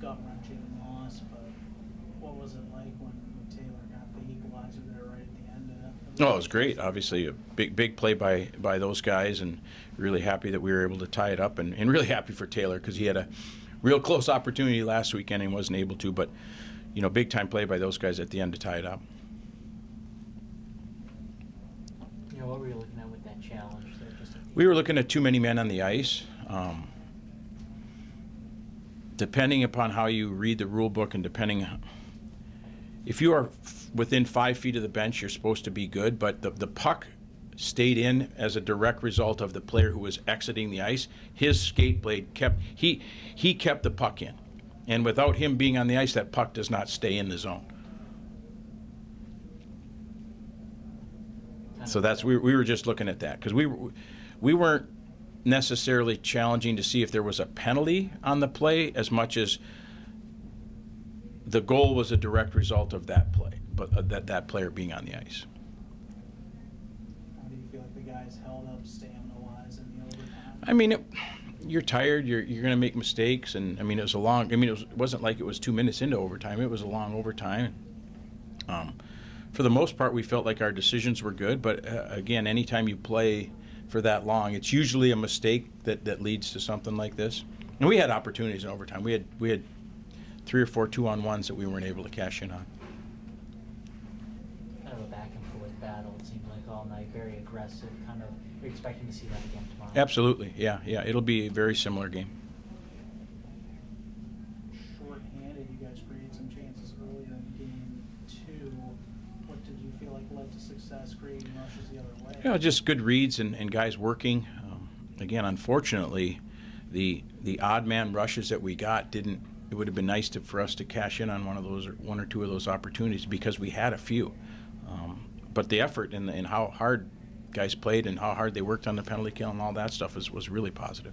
challenging loss, but what was it like when Taylor got the equalizer there right at the end? Of the Oh, it was great. Obviously, a big, big play by by those guys, and really happy that we were able to tie it up, and, and really happy for Taylor because he had a real close opportunity last weekend and wasn't able to. But you know, big time play by those guys at the end to tie it up. You know, what were you looking at with that challenge there? Just We were looking at too many men on the ice. Um, depending upon how you read the rule book and depending if you are within five feet of the bench, you're supposed to be good. But the, the puck stayed in as a direct result of the player who was exiting the ice. His skate blade kept he he kept the puck in, and without him being on the ice, that puck does not stay in the zone. So that's we, we were just looking at that because we we weren't necessarily challenging to see if there was a penalty on the play as much as the goal was a direct result of that play, but uh, that that player being on the ice. How do you feel like the guys held up stamina-wise in the overtime? I mean, it, you're tired. You're you're going to make mistakes, and I mean, it was a long. I mean, it, was, it wasn't like it was two minutes into overtime. It was a long overtime. Um, for the most part, we felt like our decisions were good. But uh, again, anytime you play for that long, it's usually a mistake that, that leads to something like this. And we had opportunities in overtime. We had we had three or four two on ones that we weren't able to cash in on. kind of a back and forth battle. It seemed like all night, very aggressive. Kind of, you're expecting to see that again tomorrow. Absolutely, yeah, yeah. It'll be a very similar game. Short-handed, you guys created some chances earlier in the game like led to success creating rushes the other way? You know, just good reads and, and guys working. Um, again, unfortunately, the the odd man rushes that we got didn't. It would have been nice to, for us to cash in on one of those or one or two of those opportunities because we had a few. Um, but the effort and, and how hard guys played and how hard they worked on the penalty kill and all that stuff was, was really positive.